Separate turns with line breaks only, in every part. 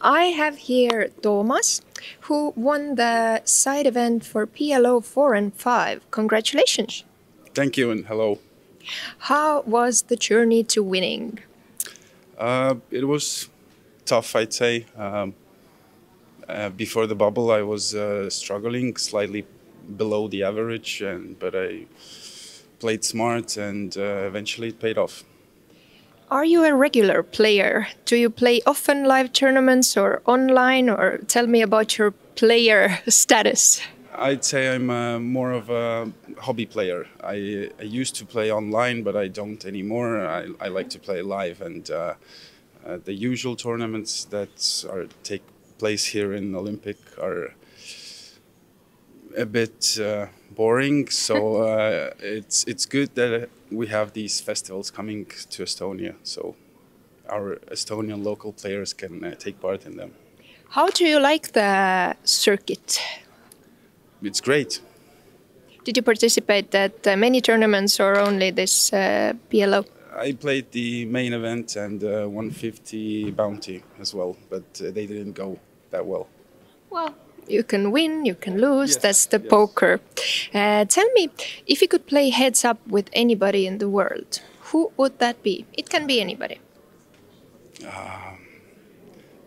I have here Toomas, who won the side event for PLO 4 and 5. Congratulations.
Thank you and hello.
How was the journey to winning?
Uh, it was tough, I'd say. Um, uh, before the bubble, I was uh, struggling slightly below the average, and but I played smart, and uh, eventually it paid off.
Are you a regular player? Do you play often live tournaments or online? Or tell me about your player status.
I'd say I'm uh, more of a hobby player. I, I, used to play online, but I don't anymore. I, I like to play live, and uh, uh, the usual tournaments that are take place here in Olympic are a bit uh, boring. So uh, it's it's good that we have these festivals coming to Estonia, so our Estonian local players can uh, take part in them.
How do you like the circuit?
It's great.
Did you participate at uh, many tournaments or only this uh, PLO?
I played the main event and uh, 150 bounty as well, but uh, they didn't go that well.
Well, you can win, you can lose.
Yes,
That's the
yes.
poker. Uh, tell me, if you could play heads up with anybody in the world, who would that be? It can be anybody.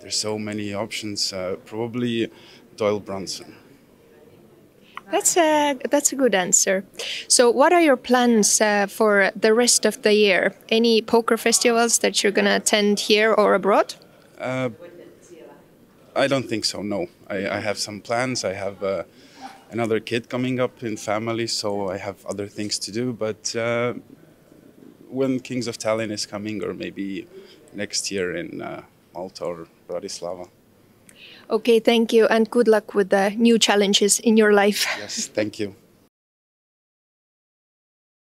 There's so many options. Uh, probably Doyle Brunson.
That's a that's a good answer. So, what are your plans uh, for the rest of the year? Any poker festivals that you're gonna attend here or abroad?
Uh, I don't think so. No, I, I have some plans. I have uh, another kid coming up in family, so I have other things to do. But uh, when Kings of Tallinn is coming, or maybe next year in uh, Malta or Bratislava.
Okay, thank you, and good luck with the new challenges in your life.
Yes, thank you.